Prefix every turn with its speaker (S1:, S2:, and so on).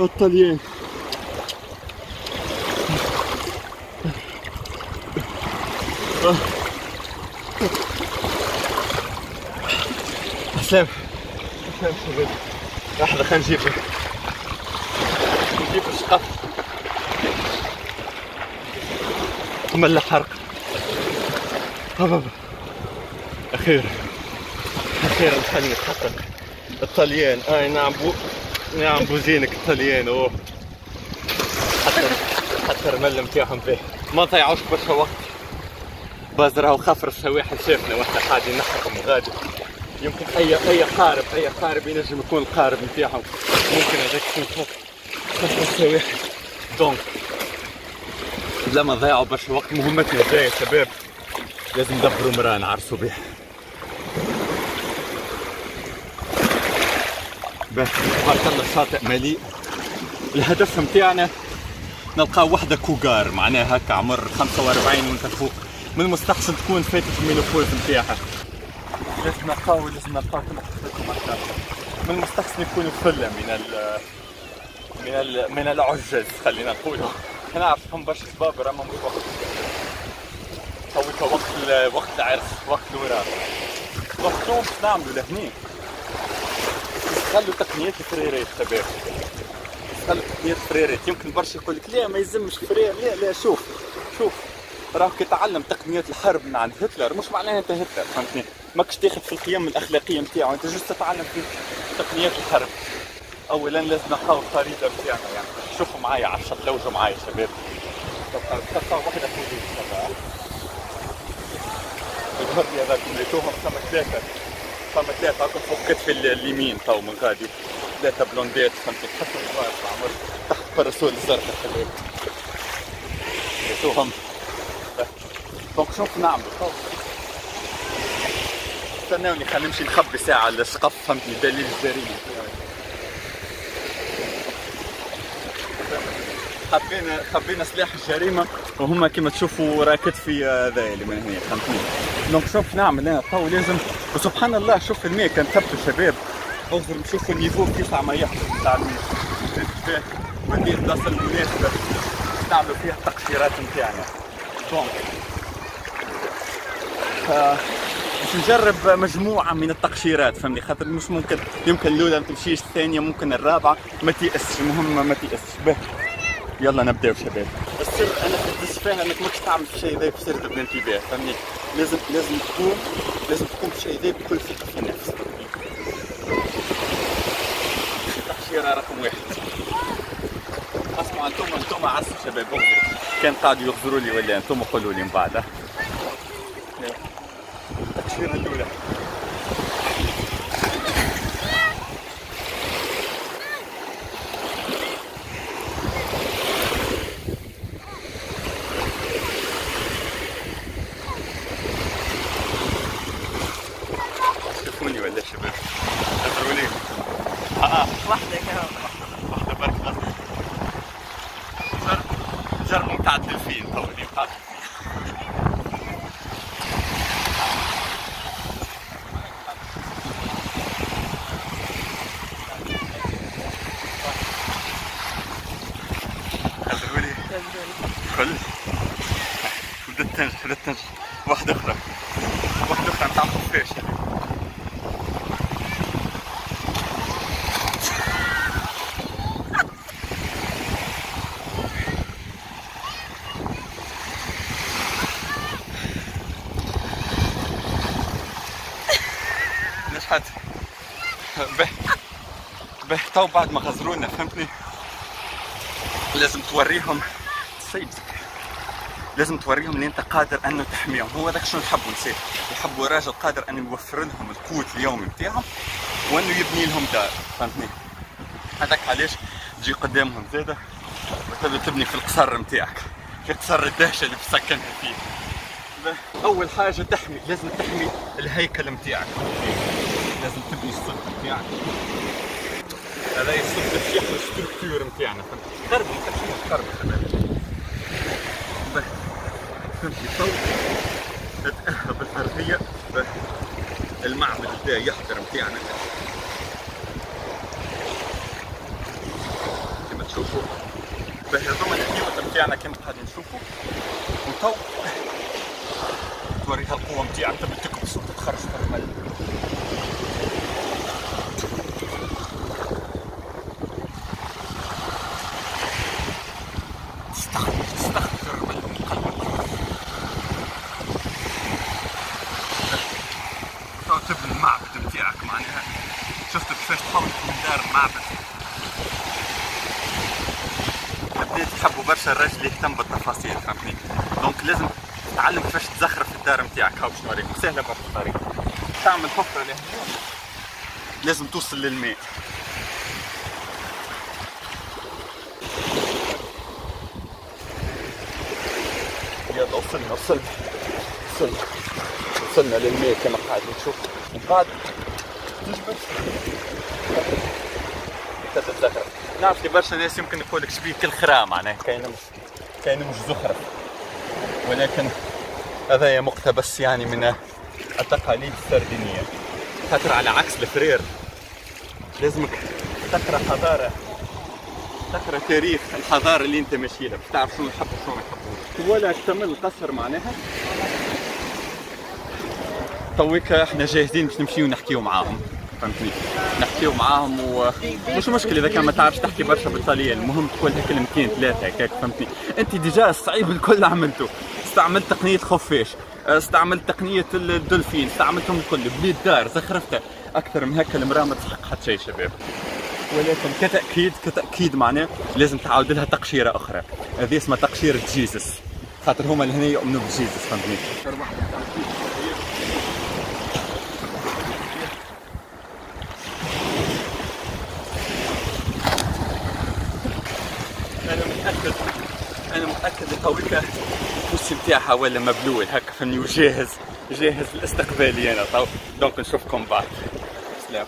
S1: الطليان. أسلام. أسلام شباب. لحظة خلينا نجيب. نجيب الشقف ملا حرق. هبا أخيرا أخيرا دخلنا نتحقق الطليان. أي نعم نعم بوزينك الطليان أوه. حتى حتى المل نتاعهم به ما ضيعوش برشا وقت. باز راهو خفر الشواحن شافنا وإحنا قاعدين نحرقهم غادي. يمكن اي أي قارب أي قارب ينجم يكون القارب نتاعهم. ممكن هذاك يكون فوق خفر الشواحن دونك. بلا ما نضيعوا برشا وقت مهمتنا الجاية شباب. لازم ندبروا مراه نعرسوا بها باه تبارك الله الشاطئ مليء. الهدف نتاعنا نلقاو وحدة cougar معناها هكا عمر 45 وانت فوق من المستحسن تكون فاتت ال ménopause نتاعها لازم نلقاو لازم نلقاو كما قلت لكم من المستحسن يكون فله من ال من ال من العجز خلينا نقولوا. نعرفهم برشا شباب راهم مش وقت تو وقت وقت العرس وقت الوراث وقت شنو باش نعملوا لهني خلوا تقنيات الفريرات شباب خلوا تقنيات الفريرات يمكن برشا يقول لك لا ما يلزمش فرير لا لا شوف شوف. راك تتعلم تقنيات الحرب من عند هتلر مش معناها انت هتلر فهمتني؟ ماكش تاخذ في القيم الأخلاقية نتاعو انت جست تتعلم في تقنيات الحرب. اولا لازم نلقاو الخريطه نتاعنا يعني. شوفوا معايا على الشط لوجوا معايا شباب. تلقاو واحدة شاء الله الظهر هذاك لقيتوهم ثم ثلاثة ثم ثلاثة هاكم فوق كتفي ال- اليمين تو من غادي. ثلاثة blond ات فهمتني صغار في عمر تحت parasol الزرقاء شباب لقيتوهم donc شوف نعملوا تو استناوني خلينا نمشي نخبي ساعة السقف فهمتني دليل الجريمة خبينا خبينا سلاح الجريمة وهم كما تشوفوا راه كتفي هذا اللي من هنا فهمتني؟ دونك شوف نعمل أنا تو لازم. وسبحان الله شوف الماء كان ثبت شباب انظر نشوفوا النيفو كيف عم يحصل تاع الماء ودي البلاصة المناسبة نعملوا فيها التقشيرات نتاعنا. دونك. آه، باش نجرب مجموعة من التقشيرات فهمني؟ خاطر مش ممكن يمكن الأولى ما تمشيش الثانية ممكن الرابعة. ما تيأسش المهم ما تيأسش. به يلا نبداو شباب. السر أنا في فيها إنك ماكش تعمل في شيء ذا بسر تبدا انتباه فهمني؟ لازم لازم تكون لازم تكون شيء ذا بكل ثقة في النفس تقشيرة رقم واحد. اسمعوا أنتم أنتم عسل شباب كان قاعدوا يغفروا لي ولا أنتم قولوا لي من بعد تنجح بدأت تنجح واحدة أخرى. واحدة أخرى متاع الخفاش نجحت به به تو بعد ما غزرونا فهمتني؟ لازم توريهم. سيد. لازم توريهم ان انت قادر انه تحميهم. هو ذاك شنو يحبوا نسيت يحبوا راجل قادر انه يوفر لهم القوت اليومي نتاعهم وأنه يبني لهم دار فهمتني؟ هذاك علاش تجي قدامهم زاده وتبدا تبني في القصر نتاعك في قصر الدهشة اللي بتسكنها فيه. أول حاجة تحمي لازم تحمي الهيكل نتاعك. لازم تبني السقف نتاعك. هذا يصب يحمي الستركتور نتاعنا فهمت؟ خربوا تحمي خربوا به. تمشي صوت تتأهب الحرفية المعمل ده فيه عنك كما تشوفوا فهذوما الكيوت متاعنا كما قاعدين نشوفوا وتو توريها القوة متاعها تبي تكبس وتتخرج في الملل يحبوا برشا الراجل يهتم بالتفاصيل فهمتني؟ دونك لازم تتعلم كيفاش تزخرف الدار نتاعك هاو باش نوريكم سهلة برشا الطريقة تعمل حفرة لهنا. لازم توصل للماء. يلا وصلنا وصلنا. وصلنا. وصلنا للماء كما قاعد نشوف. من بعد تجبد تتزخرف نعرف لي برشا ناس يمكن يقول لك شبيه كل خرا معناها. كاين مش كاين مش زخرف. ولكن هذا مقتبس يعني من التقاليد السردينية. خاطر على عكس الفرير. لازمك تقرأ حضارة تقرأ تاريخ الحضارة اللي انت ماشي لها. باش تعرف شنو يحبوا شنو ما يحبوش ولا اكتمل القصر معناها. تويك إحنا جاهزين باش نمشيو نحكيو معاهم. فهمتني. نحكيو معاهم ومش مشكل إذا كان ما تعرفش تحكي برشا بالطليان المهم تقولها كلمتين ثلاثة هكاك فهمتني. أنت ديجا الصعيب الكل عملته استعملت تقنية خفاش استعملت تقنية الدولفين. استعملتهم الكل. بلي الدار زخرفتها. أكثر من هكا المرأة ما تسحق حتى شيء شباب. ولكن كتاكيد كتأكيد معناه لازم تعاود لها تقشيرة أخرى. هذه اسمها تقشيرة جيزس. خاطر هما اللي هنا يؤمنوا بجيزس فهمتني. أنا متأكد تويكا الكرسي نتاعها ولا مبلول هكا فني وجاهز جاهز للاستقبالي أنا تو دونك نشوفكم بعد. سلام.